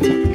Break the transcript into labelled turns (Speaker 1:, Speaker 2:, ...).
Speaker 1: 家。